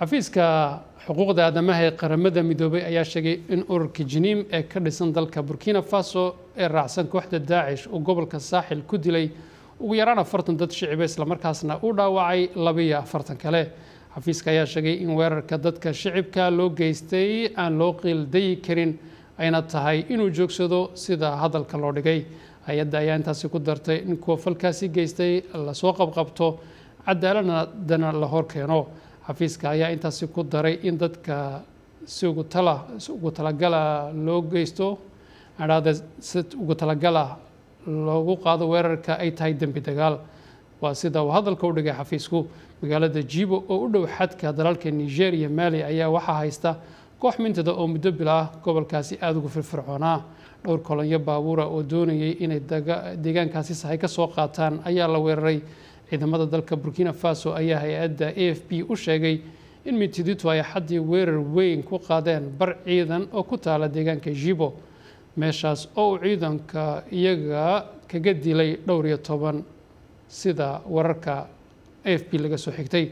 xafiiska xuquuqda aadamaha ee qaramada midoobay ayaa sheegay in ururka jiniim ee ka dhisan dalka burkina faso ee raacsan kooxda daacish uu gobolka saaxil ku dilay ugu yaraan afartan dad shiciba islamarkaasna uu dhaawacay labiyo afartan kale. Xafiiska ayaa sheegay in weerarka dadka shicibka loo geystay aan loo qiildayi karin ayna tahay inuu joogsado sida hadalka loo dhigay. Hay'adda ayaa intaasi ku dartay in kuwa falkaasi geystay la soo qabqabto cadaaladana la hor keeno xafiiska ayaa intaasi ku daray in dadka si ugu tala ugu talagala loo geysto adhaade si ugu talagala loogu qaado weerarka ay tahay dembi dagaal. Waa sida uu hadalka u dhigay xafiisku. Magaalada jibo oo u dhow xadka dalalka niger iyo mali ayaa waxaa haysta koox mintada oo muddo bil ah gobolkaasi aada ugu firfircoonaa. Dhowr kolonyo baabuura oo doonayay inay deegaankaasi sahay ka soo qaataan ayaa la weeraray ciidamada dalka burkina faso ayaa hay'adda a f b u sheegay in mitiditu ay xaddii weerar weyn ku qaadeen bar ciidan oo ku taala deegaanka jibo. Meeshaas oo uu ciidanka iyaga kaga dilay dhowr iyo toban sida wararka a f b laga soo xigtay